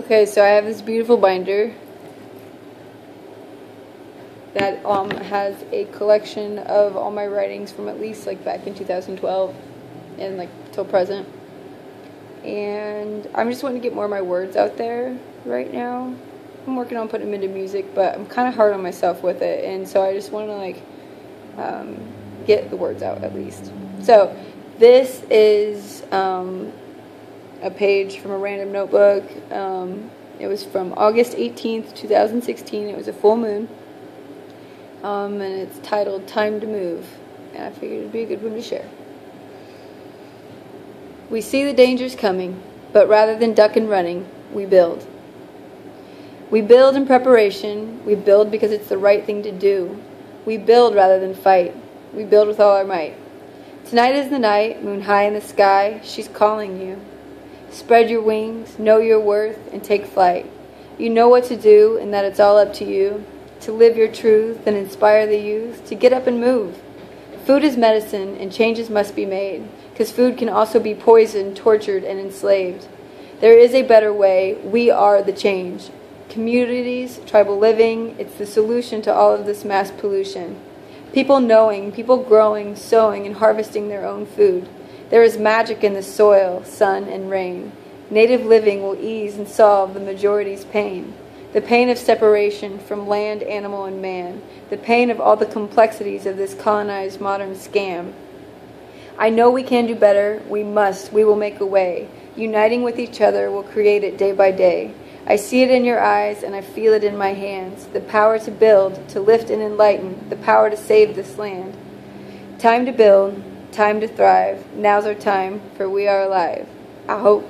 Okay, so I have this beautiful binder that um, has a collection of all my writings from at least like back in 2012 and like till present. And I'm just wanting to get more of my words out there right now. I'm working on putting them into music, but I'm kind of hard on myself with it, and so I just want to like um, get the words out at least. So this is um, a page from a random notebook. Um, it was from August 18th, 2016. It was a full moon. Um, and it's titled Time to Move. And I figured it'd be a good one to share. We see the dangers coming, but rather than duck and running, we build. We build in preparation. We build because it's the right thing to do. We build rather than fight. We build with all our might. Tonight is the night, moon high in the sky. She's calling you. Spread your wings, know your worth, and take flight. You know what to do, and that it's all up to you. To live your truth and inspire the youth to get up and move. Food is medicine, and changes must be made, because food can also be poisoned, tortured, and enslaved. There is a better way. We are the change. Communities, tribal living, it's the solution to all of this mass pollution. People knowing, people growing, sowing, and harvesting their own food. There is magic in the soil, sun, and rain. Native living will ease and solve the majority's pain. The pain of separation from land, animal, and man. The pain of all the complexities of this colonized modern scam. I know we can do better. We must. We will make a way. Uniting with each other will create it day by day. I see it in your eyes and I feel it in my hands. The power to build, to lift and enlighten, the power to save this land. Time to build, time to thrive. Now's our time, for we are alive. I hope.